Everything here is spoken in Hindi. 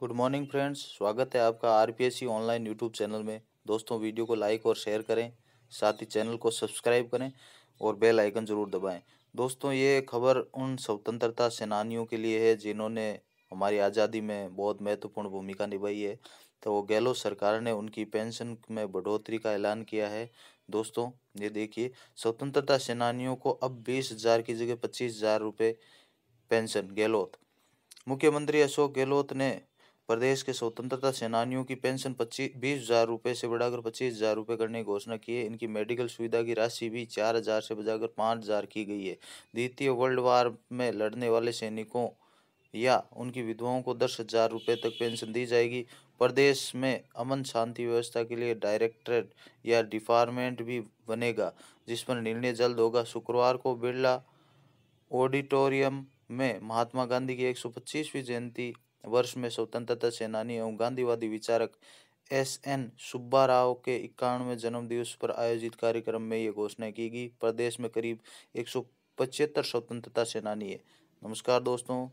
गुड मॉर्निंग फ्रेंड्स स्वागत है आपका आरपीएससी ऑनलाइन यूट्यूब चैनल में। दोस्तों वीडियो को लाइक और शेयर करें। साथ ही चैनल को सब्सक्राइब करें और बेल आइकन ज़रूर दबाएँ। दोस्तों, ये खबर उन स्वतंत्रता सेनानियों के लिए है जिन्होंने हमारी आज़ादी में बहुत महत्वपूर्ण भूमिका निभाई है। तो गहलोत सरकार ने उनकी पेंशन में बढ़ोतरी का ऐलान किया है। दोस्तों, ये देखिए, स्वतंत्रता सेनानियों को अब बीस हज़ार की जगह पच्चीस हज़ार रुपये पेंशन गहलोत मुख्यमंत्री अशोक गहलोत ने प्रदेश के स्वतंत्रता सेनानियों की पेंशन पच्चीस बीस हज़ार रुपये से बढ़ाकर पच्चीस हज़ार रुपये करने की घोषणा की है। इनकी मेडिकल सुविधा की राशि भी चार हज़ार से बढ़ाकर पाँच हज़ार की गई है। द्वितीय वर्ल्ड वार में लड़ने वाले सैनिकों या उनकी विधवाओं को दस हज़ार रुपये तक पेंशन दी जाएगी। प्रदेश में अमन शांति व्यवस्था के लिए डायरेक्टरेट या डिपार्टमेंट भी बनेगा, जिस पर निर्णय जल्द होगा। शुक्रवार को बिरला ऑडिटोरियम में महात्मा गांधी की 125वीं जयंती वर्ष में स्वतंत्रता सेनानी एवं गांधीवादी विचारक एस एन सुब्बा राव के इक्यानवे जन्म दिवस पर आयोजित कार्यक्रम में ये घोषणा की गई। प्रदेश में करीब एक सौ पचहत्तर स्वतंत्रता सेनानी है। नमस्कार दोस्तों